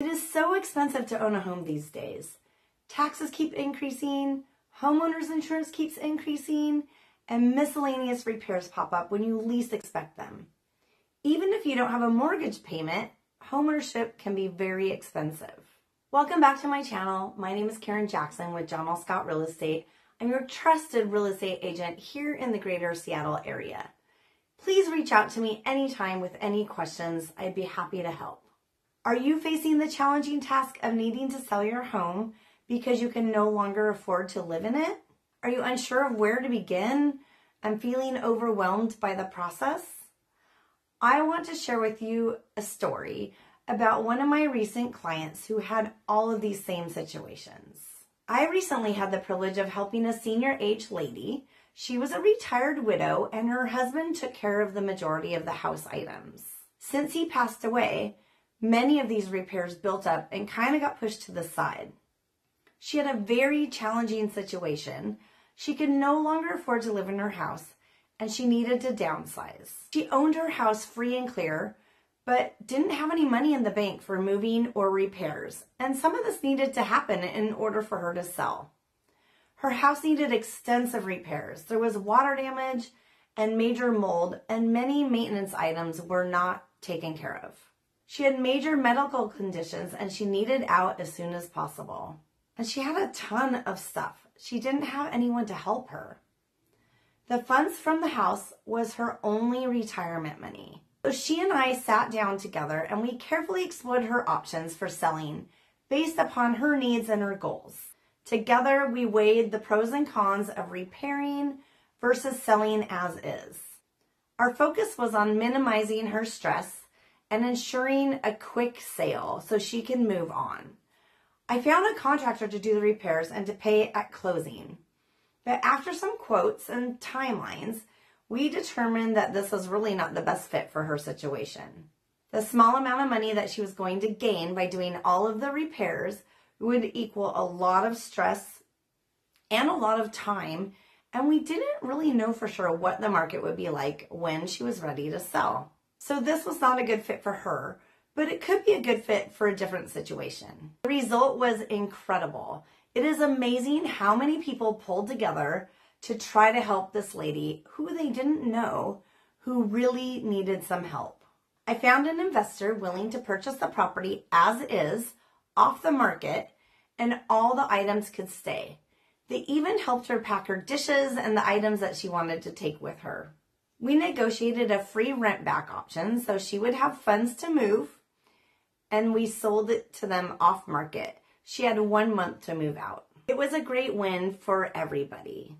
It is so expensive to own a home these days. Taxes keep increasing, homeowners insurance keeps increasing, and miscellaneous repairs pop up when you least expect them. Even if you don't have a mortgage payment, homeownership can be very expensive. Welcome back to my channel. My name is Karen Jackson with John L. Scott Real Estate. I'm your trusted real estate agent here in the greater Seattle area. Please reach out to me anytime with any questions. I'd be happy to help. Are you facing the challenging task of needing to sell your home because you can no longer afford to live in it? Are you unsure of where to begin and feeling overwhelmed by the process? I want to share with you a story about one of my recent clients who had all of these same situations. I recently had the privilege of helping a senior age lady. She was a retired widow and her husband took care of the majority of the house items. Since he passed away, many of these repairs built up and kind of got pushed to the side. She had a very challenging situation. She could no longer afford to live in her house and she needed to downsize. She owned her house free and clear, but didn't have any money in the bank for moving or repairs, and some of this needed to happen in order for her to sell. Her house needed extensive repairs. There was water damage and major mold, and many maintenance items were not taken care of. She had major medical conditions and she needed out as soon as possible. And she had a ton of stuff. She didn't have anyone to help her. The funds from the house was her only retirement money. So she and I sat down together and we carefully explored her options for selling based upon her needs and her goals. Together, we weighed the pros and cons of repairing versus selling as is. Our focus was on minimizing her stress and ensuring a quick sale so she can move on. I found a contractor to do the repairs and to pay at closing. But after some quotes and timelines, we determined that this was really not the best fit for her situation. The small amount of money that she was going to gain by doing all of the repairs would equal a lot of stress and a lot of time, and we didn't really know for sure what the market would be like when she was ready to sell. So this was not a good fit for her, but it could be a good fit for a different situation. The result was incredible. It is amazing how many people pulled together to try to help this lady who they didn't know who really needed some help. I found an investor willing to purchase the property as is off the market and all the items could stay. They even helped her pack her dishes and the items that she wanted to take with her. We negotiated a free rent back option so she would have funds to move and we sold it to them off market. She had one month to move out. It was a great win for everybody.